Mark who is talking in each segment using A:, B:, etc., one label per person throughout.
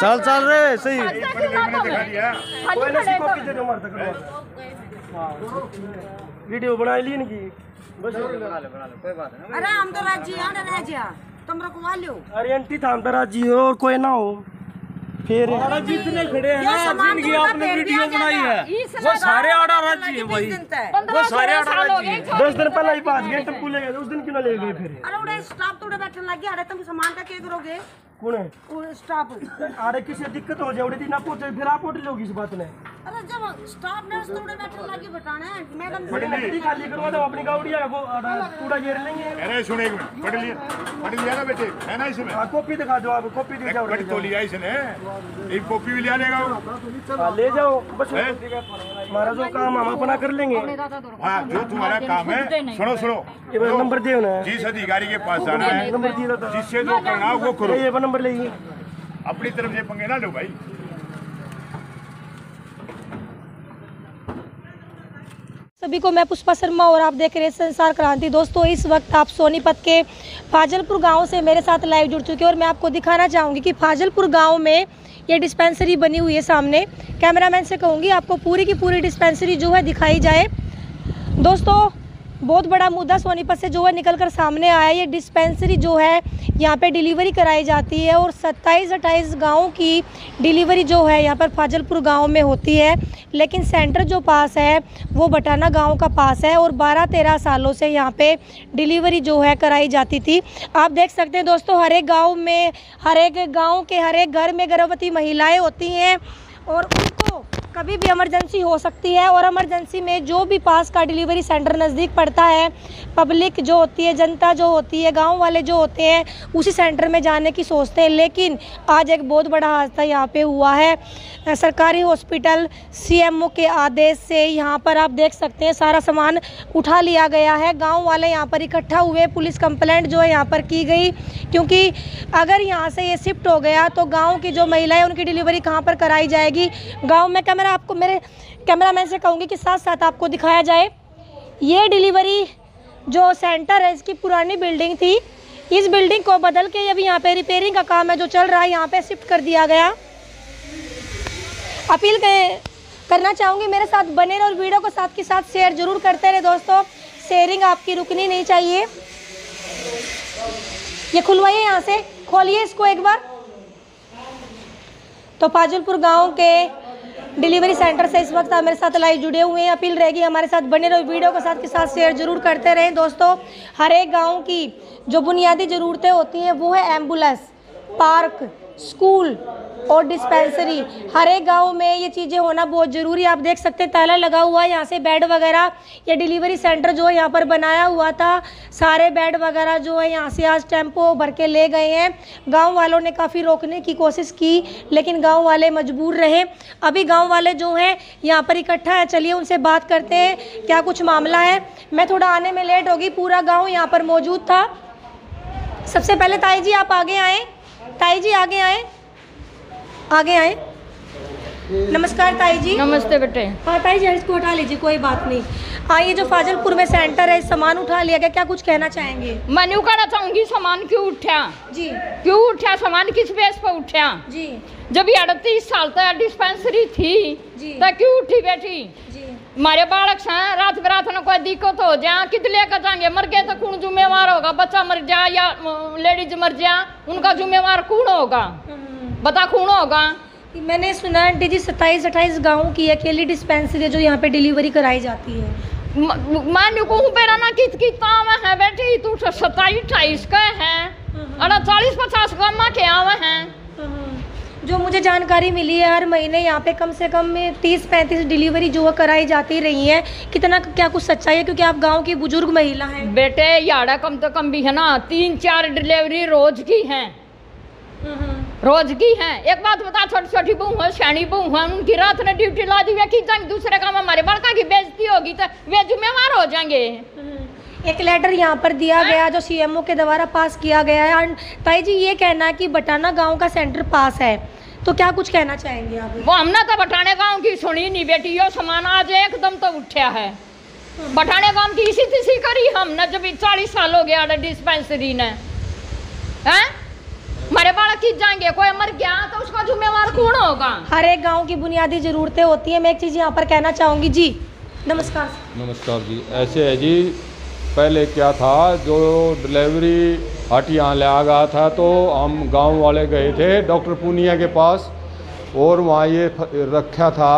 A: चल चल रे सही।
B: अच्छा
C: कोई ना
B: खड़े
C: सीखो
B: तो।
C: कितने जो मार तक हाँ। वीडियो बना ली इनकी। बस
D: अरे हम तो राज्य हैं ना राज्य तुम रखवा लो
C: अरे आंटी थाम तो राज़ी हो और कोई ना हो। फिर
A: जितने खड़े
D: हैं ना
A: जिनकी आपने वीडियो बनाई है वो सारे आड़ा राज्य है भाई।
B: वो
A: सारे आड़ा राज्य है
C: दस दिन पहले ही पास गए टेंपू ले गए उस दिन क्यों ना ले गए फिर?
D: अरे उड़े स्टाफ थोड़े बैठने लग गया अरे तुम सामान का क्या करोगे?
C: कौन है?
D: वो स्टाफ
C: अरे किसी दिक्कत हो जाए उड़े दिन आप पहुँचे फिर आप उठ लोगी इस बात ने।
D: अरे जब स्टाफ नर्स थोड़े बैठने लगी बताने मैडम
C: बड़ी नकदी खाली करवा दो अपनी गाड़िया को कूड़ा घेर लेंगे।
E: अरे सुन एक मिनट पढ़ लिया पढ़ लिया ना बेटे है ना इसमें?
C: हाँ कॉपी दिखा दो आप कॉपी
E: पढ़ तो लिया इसने एक कॉपी भी लिया
C: हाँ, ले जाओ बस। हमारा जो काम हम अपना कर लेंगे।
E: हाँ जो तुम्हारा काम है सुनो सुनो।
C: ये नंबर दे
E: जिस अधिकारी के पास जाना है जिससे जो करना हो वो करो।
C: ये नंबर लेंगे
E: अपनी तरफ़ से पंगे ना लो भाई।
F: सभी को मैं पुष्पा शर्मा और आप देख रहे हैं संसार क्रांति। दोस्तों, इस वक्त आप सोनीपत के फाजलपुर गाँव से मेरे साथ लाइव जुड़ चुके हैं और मैं आपको दिखाना चाहूँगी कि फाजलपुर गाँव में ये डिस्पेंसरी बनी हुई है सामने। कैमरामैन से कहूँगी, आपको पूरी की पूरी डिस्पेंसरी जो है दिखाई जाए। दोस्तों बहुत बड़ा मुद्दा सोनीपत से जो है निकल कर सामने आया। ये डिस्पेंसरी जो है, यहाँ पे डिलीवरी कराई जाती है और 27 अट्ठाईस गाँव की डिलीवरी जो है, यहाँ पर फाजलपुर गाँव में होती है। लेकिन सेंटर जो पास है, वो बटाना गाँव का पास है और 12-13 सालों से यहाँ पे डिलीवरी जो है कराई जाती थी। आप देख सकते हैं दोस्तों, हर एक गाँव में, हर एक गाँव के, हर एक घर में गर्भवती महिलाएँ होती हैं और उनको कभी भी इमरजेंसी हो सकती है और इमरजेंसी में जो भी पास का डिलीवरी सेंटर नज़दीक पड़ता है पब्लिक जो होती है, जनता जो होती है, गाँव वाले जो होते हैं, उसी सेंटर में जाने की सोचते हैं। लेकिन आज एक बहुत बड़ा हादसा यहाँ पे हुआ है। सरकारी हॉस्पिटल सीएमओ के आदेश से यहाँ पर आप देख सकते हैं, सारा सामान उठा लिया गया है। गाँव वाले यहाँ पर इकट्ठा हुए, पुलिस कंप्लेंट जो है यहाँ पर की गई। क्योंकि अगर यहाँ से ये शिफ्ट हो गया तो गाँव की जो महिलाएँ, उनकी डिलीवरी कहाँ पर कराई जाएगी? गाँव में कैमरा आपको मेरे कैमरामैन से कहूँगी कि साथ साथ आपको दिखाया जाए। ये डिलीवरी जो सेंटर है, इसकी पुरानी बिल्डिंग थी। इस बिल्डिंग को बदल के अभी यहाँ पे रिपेयरिंग का काम है, जो चल रहा है, यहाँ पे शिफ्ट कर दिया गया। अपील करना चाहूँगी मेरे साथ बने रहो और वीडियो को साथ के साथ शेयर ज़रूर करते रहे दोस्तों। शेयरिंग आपकी रुकनी नहीं चाहिए। ये खुलवाइए यहाँ से। खोलिए इसको एक बार। तो फाजुलपुर गाँव के डिलीवरी सेंटर से इस वक्त हमारे मेरे साथ लाइव जुड़े हुए हैं। अपील रहेगी हमारे साथ बने रहो, वीडियो को साथ के साथ शेयर ज़रूर करते रहें। दोस्तों, हर एक गाँव की जो बुनियादी ज़रूरतें होती हैं, वो है एंबुलेंस पार्क स्कूल और डिस्पेंसरी। हर एक गाँव में ये चीज़ें होना बहुत ज़रूरी आप देख सकते हैं, ताला लगा हुआ है यहाँ से बेड वगैरह। या डिलीवरी सेंटर जो है यहाँ पर बनाया हुआ था। सारे बेड वगैरह जो है यहाँ से आज टेंपो भर के ले गए हैं। गाँव वालों ने काफ़ी रोकने की कोशिश की, लेकिन गाँव वाले मजबूर रहे। अभी गाँव वाले जो हैं, यहाँ पर इकट्ठा है। चलिए उनसे बात करते हैं, क्या कुछ मामला है। मैं थोड़ा आने में लेट होगी, पूरा गाँव यहाँ पर मौजूद था। सबसे पहले ताई जी, आप आगे आए। ताई जी आगे आए। आगे आए। नमस्कार ताई जी।
B: नमस्ते बेटे।
F: हाँ ताई जी इसको हटा लीजिए कोई बात नहीं। हाँ ये जो फाजलपुर में सेंटर है सामान उठा लिया गया क्या कुछ कहना चाहेंगे?
B: मैं यूँ कहना चाहूँगी सामान क्यों उठा?
F: जी।
B: क्यों उठा? सामान किस बेस पर उठा?
F: जी।
B: जब ये अड़तीस साल तक डिस्पेंसरी थी
F: जी।
B: तो क्यों उठी बेटी?
F: जी
B: हमारे बालक से रात बरात में कोई दिक्कत हो जाए कित लेकर जाएँगे मर गए तो कौन जुम्मेवार होगा बच्चा मर जाए या लेडीज़ मर जाए उनका जुम्मेवार कौन होगा बता कौन होगा
F: मैंने सुना है आंटी जी सत्ताईस अट्ठाईस गाँव की अकेली डिस्पेंसरी है जो यहाँ पे डिलीवरी कराई जाती है
B: म- मैं कहूँ पेरा ना कित की ताव है बेटी तू सत्ताईस अट्ठाईस का है अरे चालीस पचास गम्मा के आवे हैं
F: जो मुझे जानकारी मिली है हर महीने यहाँ पे कम से कम तीस पैंतीस डिलीवरी जो कराई जाती रही है। कितना क्या कुछ सच्चाई है? क्योंकि आप गाँव की बुज़ुर्ग महिला हैं।
B: बेटे याड़ा कम तो कम भी है ना तीन चार डिलीवरी रोज की हैं। रोज की हैं। एक बात बता छोटी छोटी बहू है सैनी बहू है उनकी रात ने ड्यूटी ला दी वे की दूसरे काम हमारे बड़का की बेइज्जती होगी तो वे जिम्मेवार हो जाएँगे।
F: एक लेटर यहाँ पर दिया गया जो सीएमओ के द्वारा पास किया गया है। एंड ताई जी ये कहना है कि बटाना गाँव का सेंटर पास है। तो क्या कुछ कहना चाहेंगे आप?
B: वो हमने तो बटाने गाँव की सुनी नहीं बेटी। यो सामान आज एकदम तो उठा है। बटाने काम की इसी तिसी करी हम न जब चालीस साल हो गया डिस्पेंसरी ने। हैं? हमारे बालक की जाएँगे? कोई मर गया तो उसका जिम्मेवार कौन होगा?
F: हर एक गाँव की बुनियादी ज़रूरतें होती है। मैं एक चीज़ यहाँ पर कहना चाहूँगी। जी नमस्कार।
G: नमस्कार जी। ऐसे है जी पहले क्या था जो डिलीवरी हट यहाँ ले आ गया था तो हम गाँव वाले गए थे डॉक्टर पूनिया के पास और वहाँ ये रखा था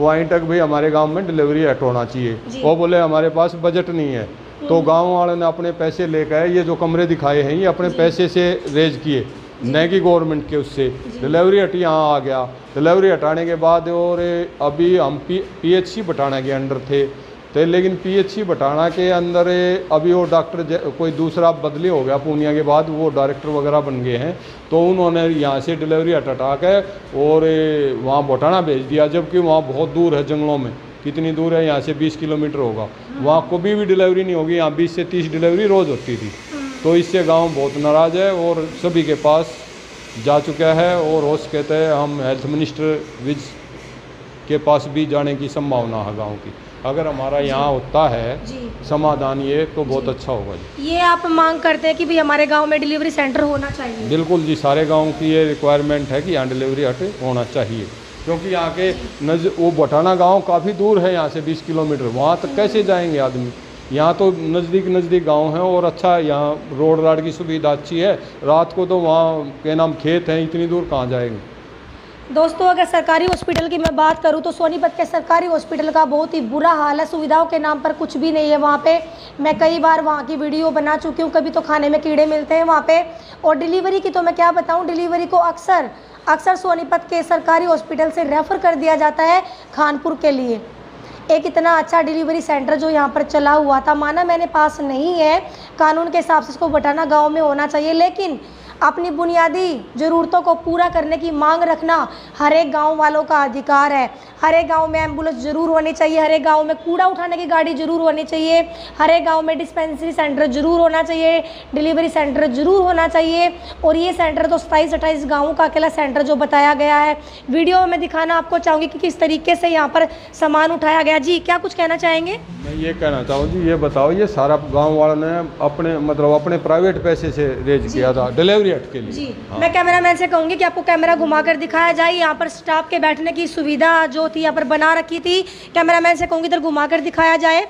G: वहीं तक भी हमारे गाँव में डिलीवरी हट होना चाहिए। वो बोले हमारे पास बजट नहीं है। तो गाँव वाले ने अपने पैसे लेकर ये जो कमरे दिखाए हैं ये अपने पैसे से रेज किए न कि गवर्नमेंट के उससे। डिलीवरी हट यहाँ आ गया। डिलीवरी हटाने के बाद और अभी हम P P H C Batana के अंडर थे। तो लेकिन पीएचसी बटाना के अंदर अभी वो डॉक्टर कोई दूसरा बदली हो गया पूर्णिया के बाद, वो डायरेक्टर वगैरह बन गए हैं तो उन्होंने यहाँ से डिलीवरी हट के और वहाँ बटाना भेज दिया, जबकि वहाँ बहुत दूर है जंगलों में, कितनी दूर है, यहाँ से 20 किलोमीटर होगा। वहाँ कभी भी डिलीवरी नहीं होगी, यहाँ 20 से 30 डिलीवरी रोज़ होती थी। तो इससे गाँव बहुत नाराज़ है, और सभी के पास जा चुका है, और हो कहते हैं, हम हेल्थ मिनिस्टर विज के पास भी जाने की संभावना है गाँव की। अगर हमारा यहाँ होता है समाधान ये तो बहुत अच्छा होगा जी।
F: ये आप मांग करते हैं कि भाई हमारे गाँव में डिलीवरी सेंटर होना चाहिए।
G: बिल्कुल जी सारे गाँव की ये रिक्वायरमेंट है कि यहाँ डिलीवरी हट होना चाहिए। क्योंकि यहाँ के नज वो बटाना गाँव काफ़ी दूर है यहाँ से 20 किलोमीटर वहाँ तक कैसे जाएँगे आदमी? यहाँ तो नज़दीक नज़दीक गाँव है और अच्छा यहाँ रोड राड की सुविधा अच्छी है। रात को तो वहाँ के नाम खेत हैं इतनी दूर कहाँ जाएँगे?
F: दोस्तों, अगर सरकारी हॉस्पिटल की मैं बात करूँ तो सोनीपत के सरकारी हॉस्पिटल का बहुत ही बुरा हाल है। सुविधाओं के नाम पर कुछ भी नहीं है वहाँ पे। मैं कई बार वहाँ की वीडियो बना चुकी हूँ, कभी तो खाने में कीड़े मिलते हैं वहाँ पे। और डिलीवरी की तो मैं क्या बताऊँ, डिलीवरी को अक्सर अक्सर सोनीपत के सरकारी हॉस्पिटल से रेफ़र कर दिया जाता है खानपुर के लिए। एक इतना अच्छा डिलीवरी सेंटर जो यहाँ पर चला हुआ था, माना मैंने पास नहीं है। कानून के हिसाब से इसको बटाना गाँव में होना चाहिए, लेकिन अपनी बुनियादी ज़रूरतों को पूरा करने की मांग रखना हर एक गाँव वालों का अधिकार है। हर एक गाँव में एंबुलेंस ज़रूर होनी चाहिए हर एक गाँव में कूड़ा उठाने की गाड़ी ज़रूर होनी चाहिए हर एक गाँव में डिस्पेंसरी सेंटर ज़रूर होना चाहिए डिलीवरी सेंटर ज़रूर होना चाहिए और ये सेंटर तो सताईस अट्ठाईस गाँव का अकेला सेंटर जो बताया गया है। वीडियो में दिखाना आपको चाहूँगी कि किस तरीके से यहाँ पर सामान उठाया गया। जी क्या कुछ कहना चाहेंगे?
G: मैं ये कहना चाहूँ जी ये बताओ ये सारा गाँव वालों ने अपने मतलब अपने प्राइवेट पैसे से रेज किया था। डिलीवरी हट के लिए।
F: जी मैं कैमरामैन से कहूँगी कि आपको कैमरा घुमाकर दिखाया जाए। यहाँ पर स्टाफ के बैठने की सुविधा जो थी यहाँ पर बना रखी थी। कैमरामैन से कहूँगी इधर घुमाकर दिखाया जाए।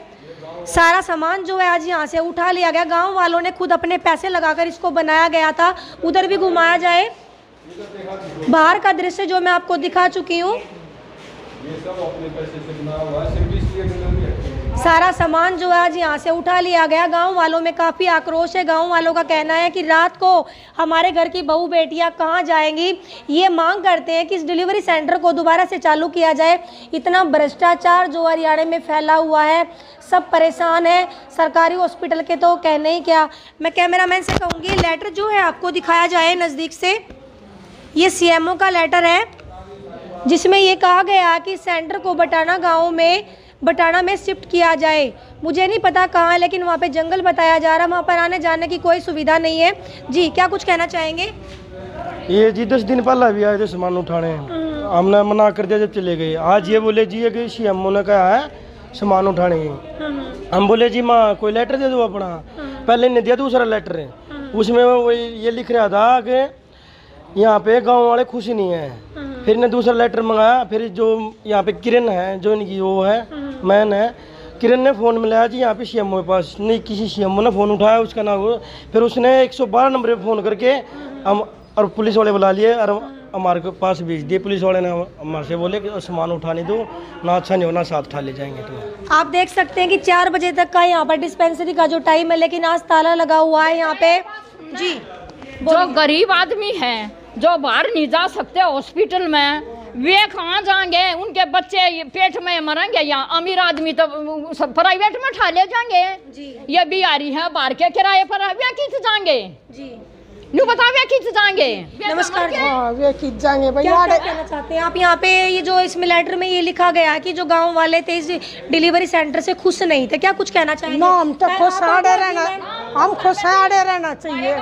F: सारा सामान जो है आज यहाँ से उठा लिया गया। गाँव वालों ने खुद अपने पैसे लगाकर इसको बनाया गया था। उधर भी घुमाया जाए। बाहर का दृश्य जो मैं आपको दिखा चुकी हूँ। सारा सामान जो है आज यहाँ से उठा लिया गया। गाँव वालों में काफ़ी आक्रोश है। गाँव वालों का कहना है कि रात को हमारे घर की बहू बेटियाँ कहाँ जाएँगी? ये मांग करते हैं कि इस डिलीवरी सेंटर को दोबारा से चालू किया जाए। इतना भ्रष्टाचार जो हरियाणा में फैला हुआ है, सब परेशान है। सरकारी हॉस्पिटल के तो कहने ही क्या। मैं कैमरामैन से कहूँगी, लेटर जो है आपको दिखाया जाए नज़दीक से। ये सीएमओ का लेटर है, जिसमें ये कहा गया कि सेंटर को बटाना गाँव में बटाना में शिफ्ट किया जाए। मुझे नहीं पता कहाँ है लेकिन वहाँ पे जंगल बताया जा रहा है। वहाँ पर आने जाने की कोई सुविधा नहीं है। जी क्या कुछ कहना चाहेंगे?
C: ये जी दस दिन पहले भी आए थे सामान उठाने। हमने मना कर दिया जब चले गए। आज ये बोले जी कि सी ने कहा है सामान उठाने। की हम बोले जी माँ कोई लेटर दे दो अपना। पहले ने दिया दूसरा लेटर है। उसमें वो ये लिख रहा था कि यहाँ पे गाँव वाले खुश नहीं है। फिर ने दूसरा लेटर मंगाया फिर जो यहाँ पे किरण है जो इनकी वो है मैन है किरण ने फ़ोन मिलाया जी यहाँ पे सीएमओ के पास। नहीं किसी सीएमओ ने फ़ोन उठाया उसका नाम वो- फिर उसने 112 नंबर पे फ़ोन करके हम और पुलिस वाले बुला लिए और हमारे के पास भेज दिए। पुलिस वाले ने हमारे से बोले कि सामान उठाने दो ना अच्छा नहीं होना साथ उठा ले जाएँगे तो।
F: आप देख सकते हैं कि चार बजे तक का यहाँ पर डिस्पेंसरी का जो टाइम है लेकिन आज ताला लगा हुआ है यहाँ पे। जी
B: जो गरीब आदमी हैं जो बाहर नहीं जा सकते हॉस्पिटल में वे कहाँ जाएँगे? उनके बच्चे पेट में मरेंगे या अमीर आदमी तो सब प्राइवेट में उठा ले जाएँगे?
F: जी।
B: ये बिहारी है बाहर के किराए पर वे किस जाएँगे?
F: जी।
B: नू बता वे किस जाएँगे?
F: नमस्कार।
H: हाँ वे खींच जाएँगे? भाई
F: क्या कहना चाहते हैं? आप यहाँ पे ये जो इसमें लेटर में ये लिखा गया है कि जो गाँव वाले थे इस डिलीवरी सेंटर से खुश नहीं थे क्या कुछ कहना चाहेंगे?
H: ना हम तो खुश आड़े रहना हम खुश आड़े रहना चाहिए।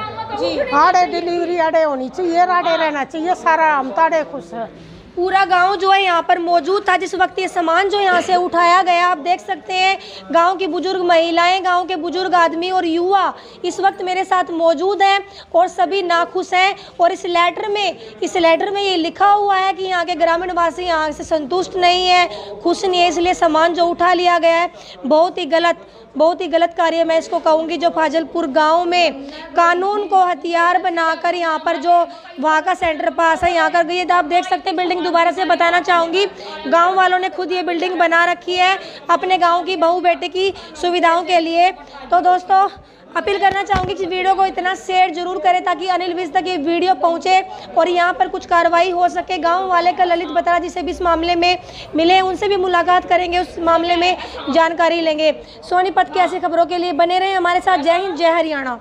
H: आड़े डिलीवरी आड़े होनी चाहिए आड़े रहना चाहिए सारा हम ताड़े खुश है।
F: पूरा गाँव जो है यहाँ पर मौजूद था। जिस वक्त ये सामान जो यहाँ से उठाया गया, आप देख सकते हैं, गाँव की बुज़ुर्ग महिलाएँ, गाँव के बुज़ुर्ग आदमी और युवा इस वक्त मेरे साथ मौजूद हैं और सभी नाखुश हैं और इस लेटर में, इस लेटर में ये लिखा हुआ है कि यहाँ के ग्रामीण वासी यहाँ से संतुष्ट नहीं है, खुश नहीं है, इसलिए सामान जो उठा लिया गया है, बहुत ही गलत, बहुत ही गलत कार्य मैं इसको कहूँगी जो फाजलपुर गाँव में कानून को हथियार बनाकर यहाँ पर जो वहाँ का सेंटर पास है, यहाँ है तो आप देख सकते हैं, बिल्डिंग दोबारा से बताना चाहूँगी, गाँव वालों ने खुद ये बिल्डिंग बना रखी है, अपने गाँव की बहू बेटे की सुविधाओं के लिए। तो दोस्तों, अपील करना चाहूँगी कि वीडियो को इतना शेयर ज़रूर करें ताकि अनिल विज तक ये वीडियो पहुँचे और यहाँ पर कुछ कार्रवाई हो सके। गाँव वाले का ललित बतरा जिसे भी इस मामले में मिले, उनसे भी मुलाकात करेंगे, उस मामले में जानकारी लेंगे। सोनीपत की ऐसी खबरों के लिए बने रहें हमारे साथ। जय हिंद, जय हरियाणा।